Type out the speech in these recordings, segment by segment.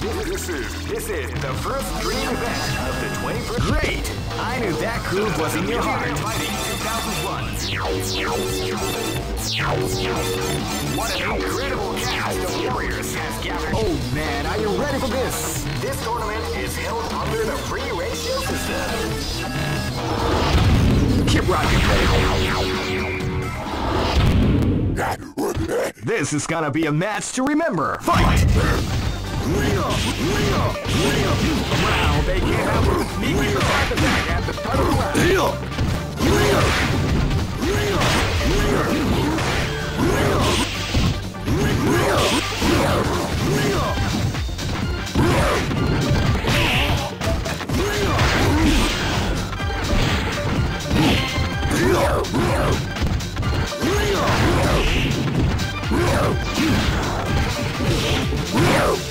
This is this is the first dream event of the 21st. Great! I knew that groove was in your heart. Fighting 2001. What an incredible cast of warriors has gathered. Oh man, are you ready for this? This tournament is held under the free ratio system. Keep rocking, baby. This is gonna be a match to remember. Fight! Wow, they out with a sneaky surprise attack at the start of the This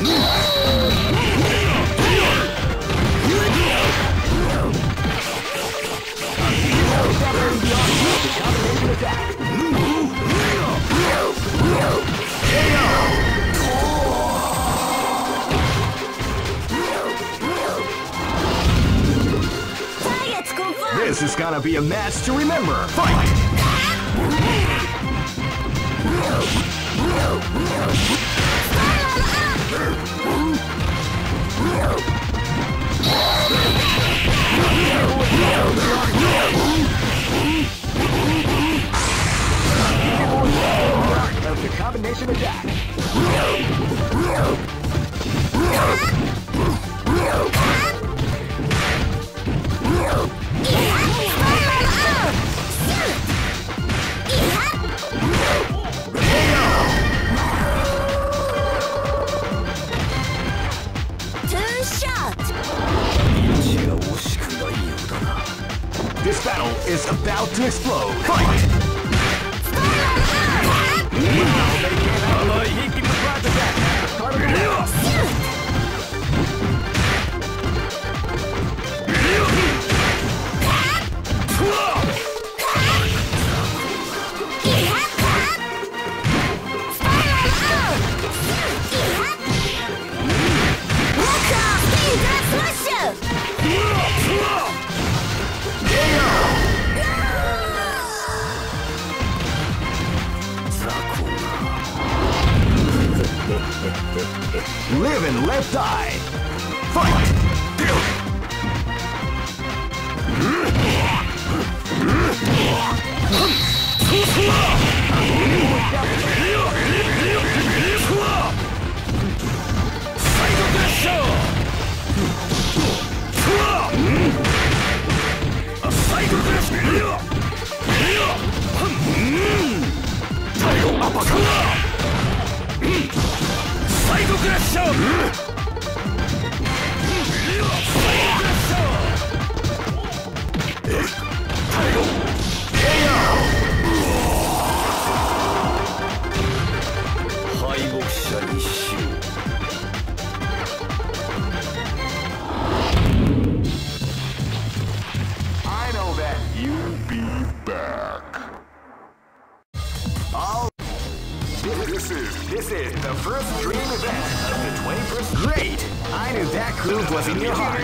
is gonna be a match to remember. Fight! The combination attack. This battle is about to explode. Fight! Wow, this is this is the first dream event of the 21st. Great! I knew that groove was in your heart.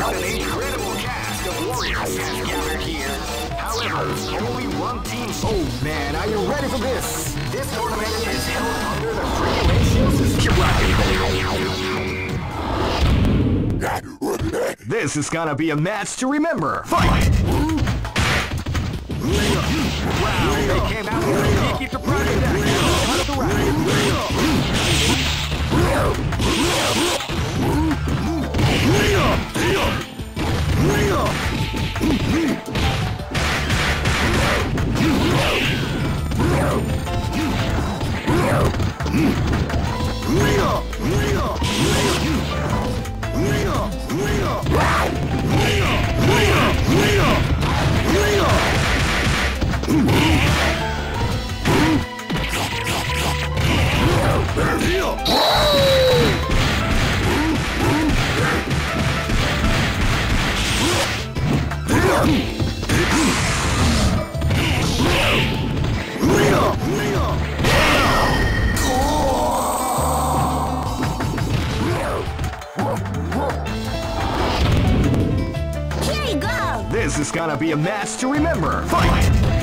What an incredible cast of warriors has gathered here. However, only one team. Oh man, are you ready for this? This tournament is held under the free ratio system. This is gonna be a match to remember. Fight! Wow, they came out is gonna be a match to remember. Fight!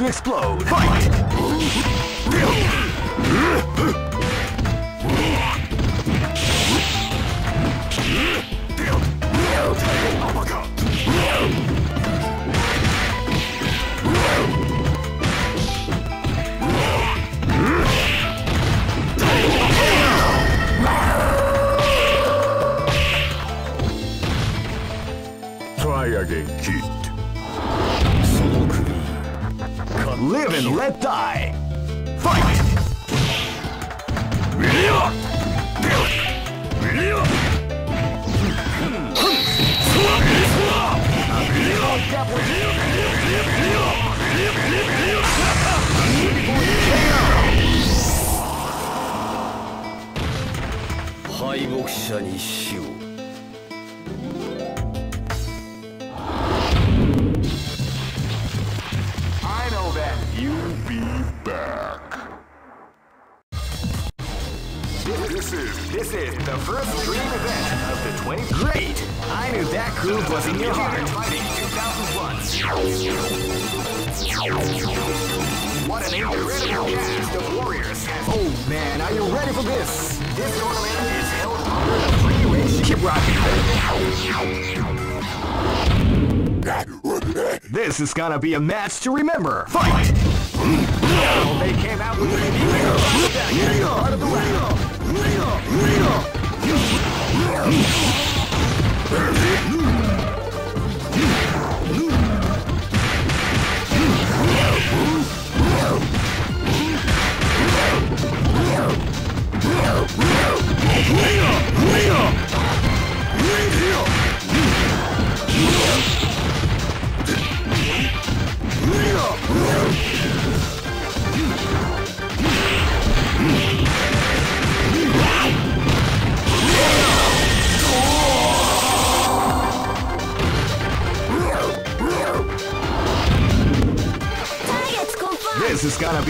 To explode. Fight! Try again, kid. Live and let die. Fight! I This is the first dream event of the 20. Great! I knew that groove was in your heart. Fighting 2001. What an incredible cast of warriors! Oh man, are you ready for this? This tournament is held under the free ratio. Keep rocking. This is gonna be a match to remember. Fight! They came out with a part of the round. Real!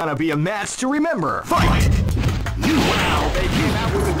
Gonna be a match to remember. Fight! Wow, they came out with a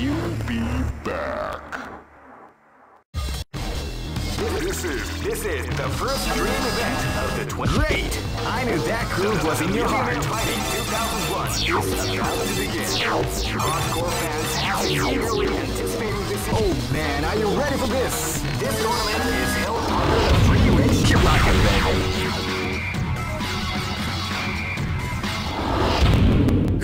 You'll be back. This is this is the first dream event of the 20. Great! I knew that groove was in your heart. Fighting 2001 is about to begin. Hardcore fans have eagerly anticipating this. Oh man, are you ready for this? This tournament is held under the free ratio. Keep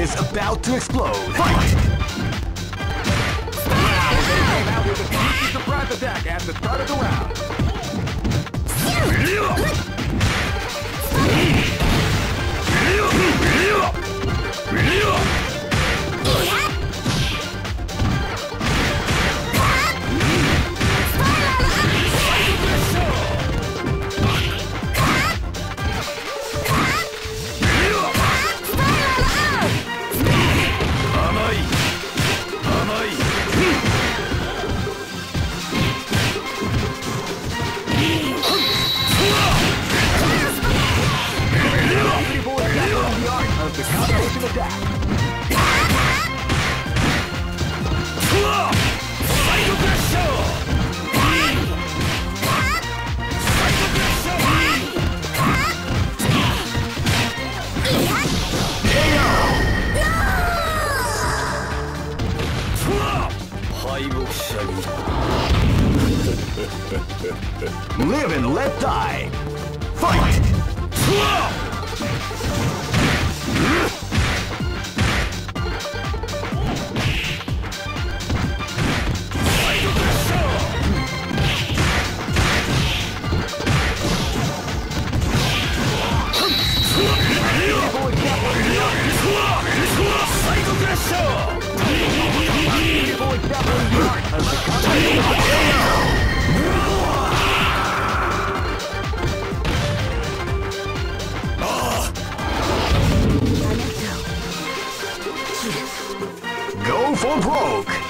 is about to explode. Fight! Surprise attack at the start of the round. broke.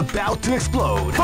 about to explode.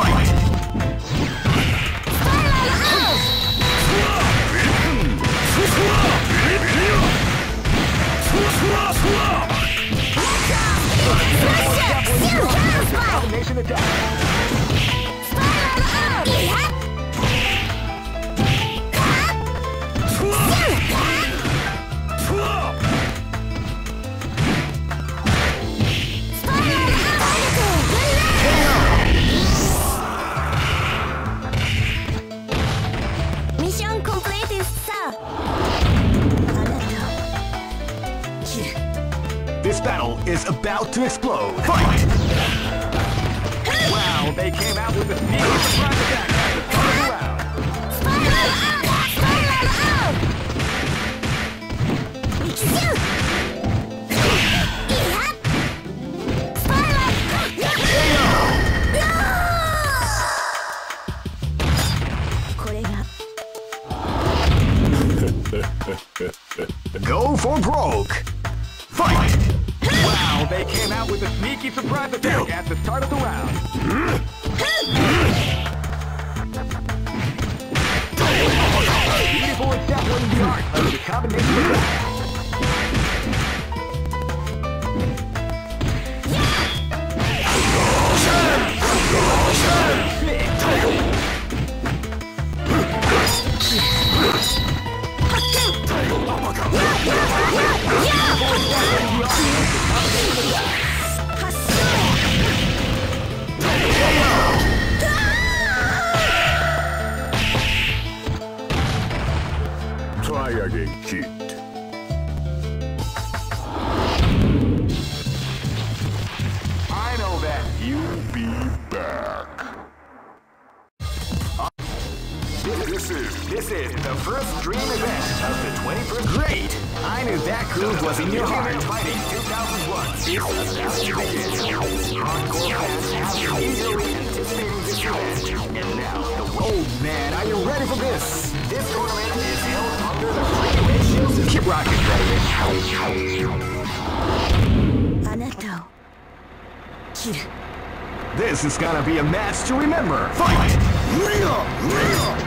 extreme event of the 21st. Great! I knew that groove was in your heart. Fighting 2001 is about to. Hardcore fans have been eagerly anticipating this event, and now the old oh, man, are you ready for this? This tournament is held under the Flaming Keep rocking, baby. Anata. Kill. This is gonna be a match to remember. Fight. Real! Real!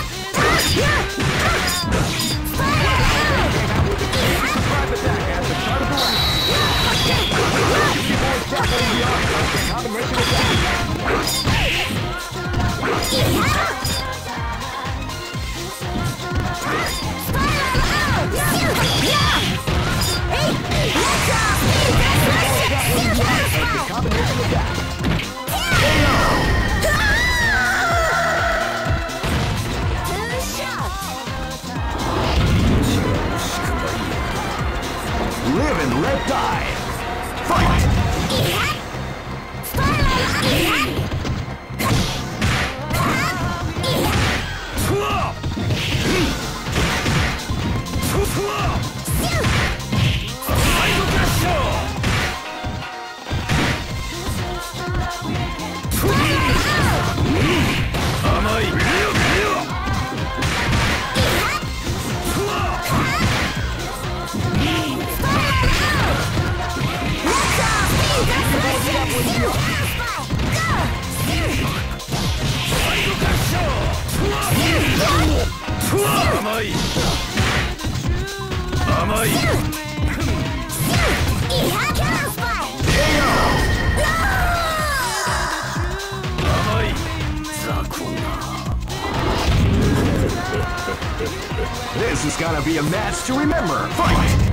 This is gonna be a match to remember. Fight!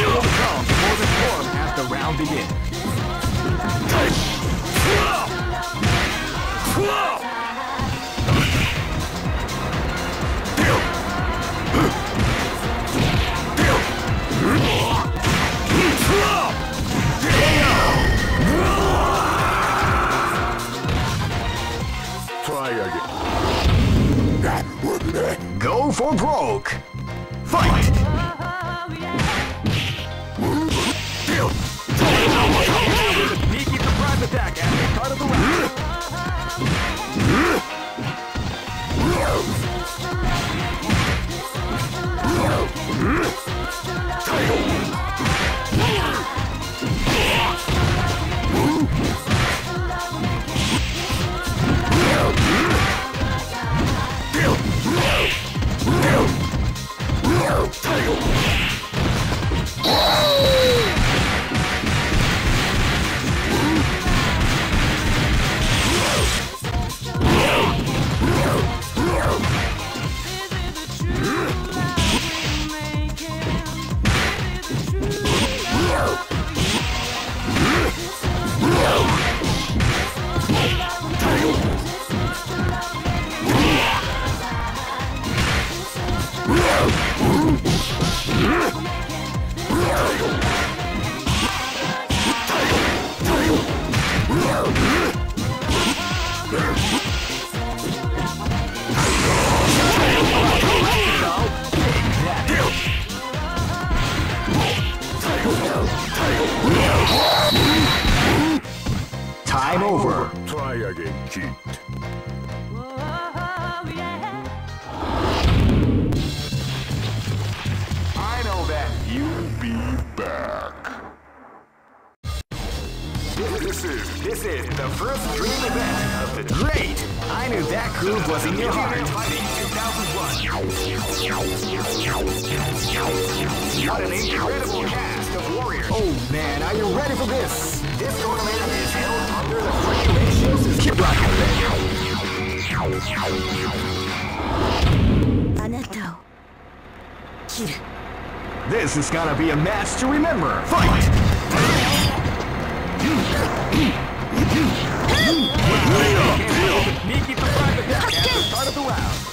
The calm before the storm as the round begins. Try For broke. 太耐 got an incredible cast of warriors. Oh man, are you ready for this? This tournament is held under the regulations of Keep rocking, man. This is gonna be a match to remember. Fight! Start of the round.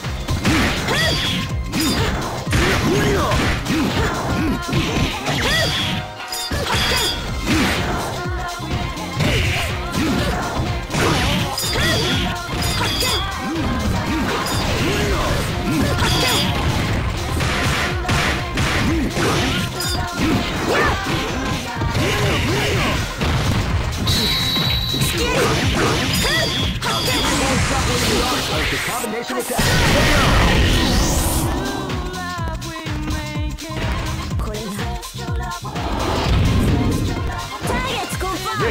The combination attack. こ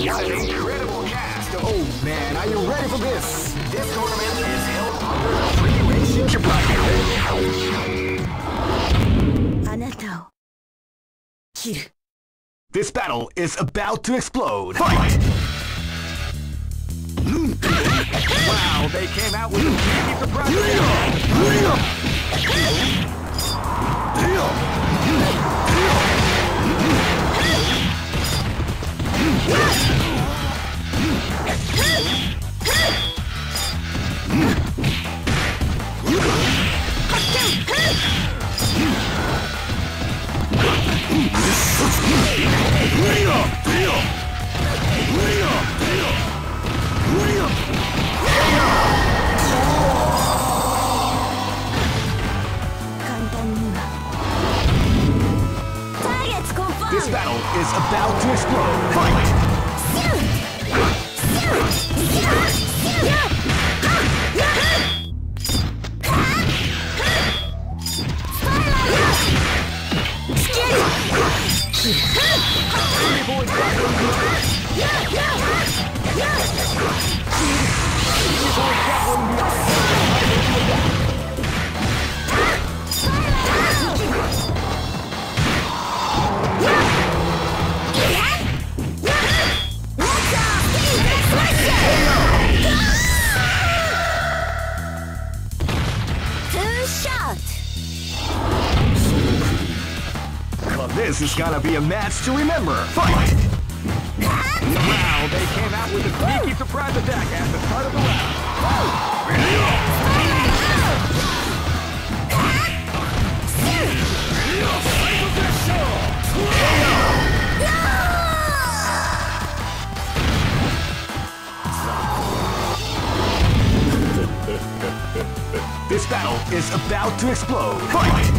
Incredible cast. Oh man, are you ready for this? This tournament is held under the free Japan. Kill. This battle is about to explode. Fight! wow, they came out with a candy surprise. Yeah! This battle is about to explode. Fight! Two This is gonna be a match to remember. Fight! Wow, they came out with a sneaky surprise attack at the start of the round. This battle is about to explode. Fight!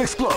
Explode.